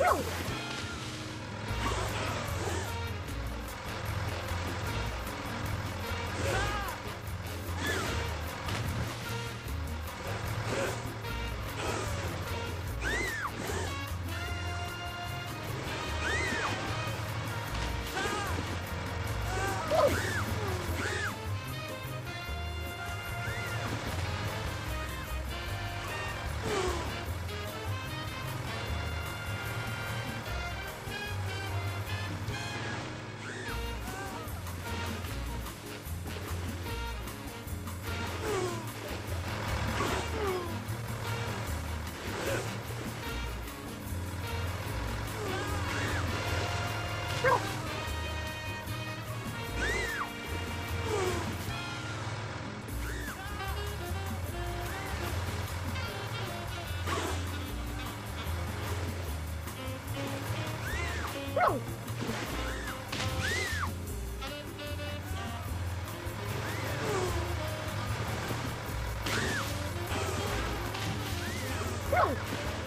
やった!あ!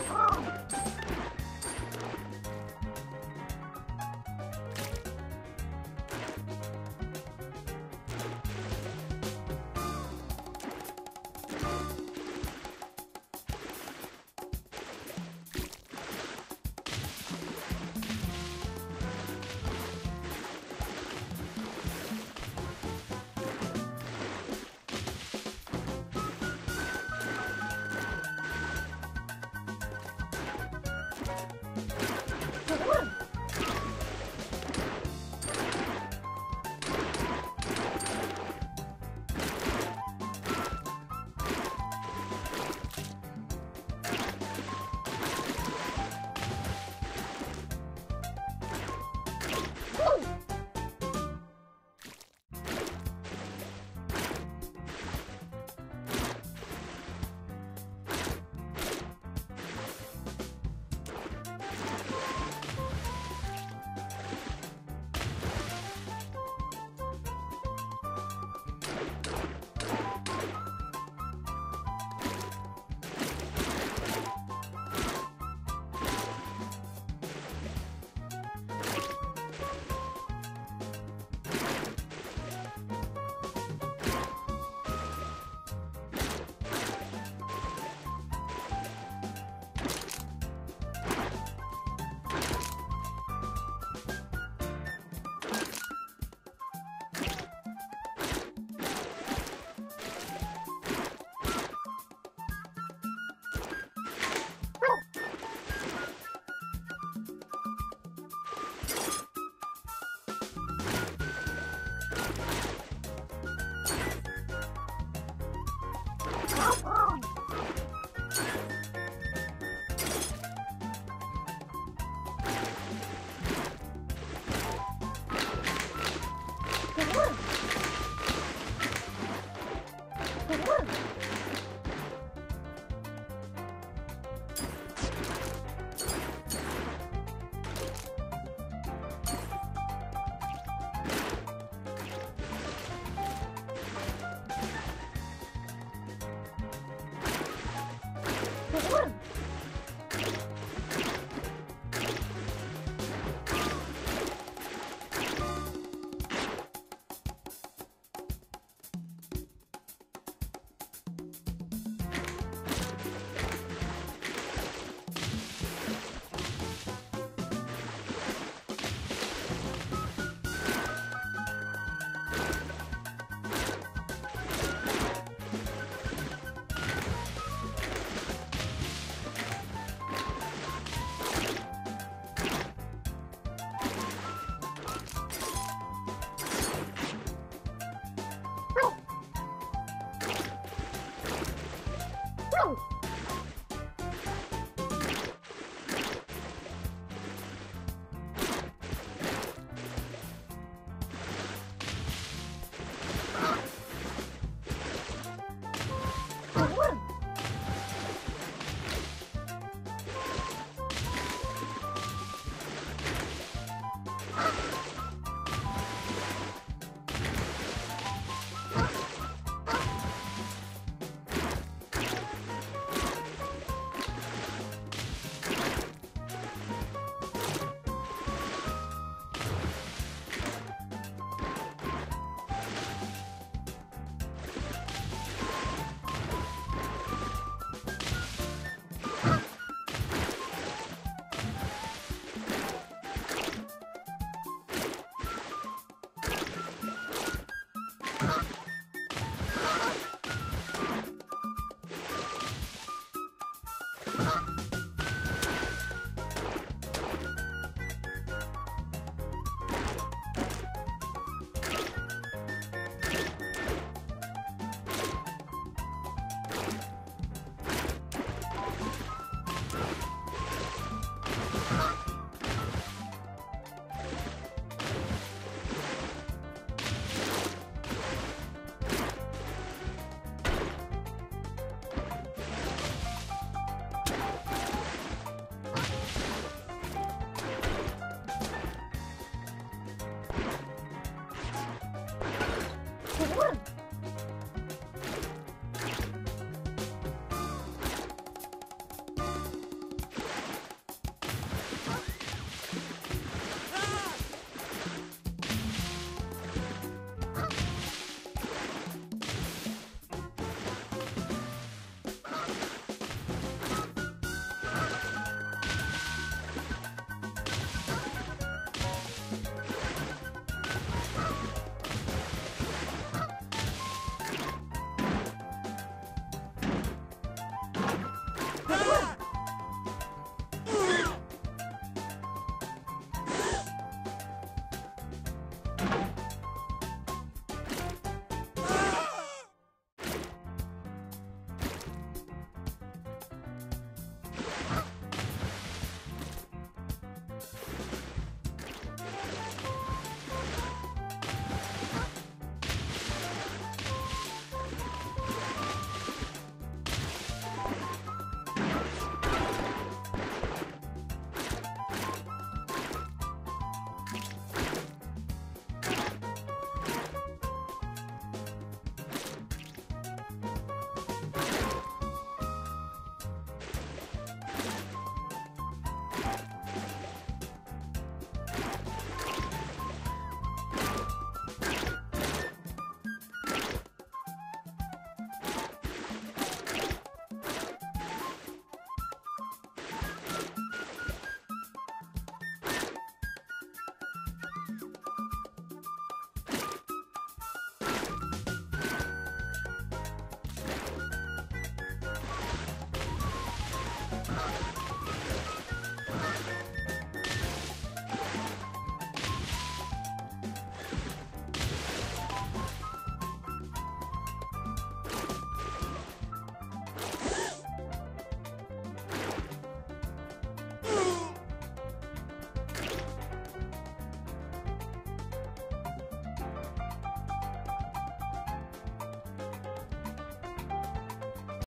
Oh,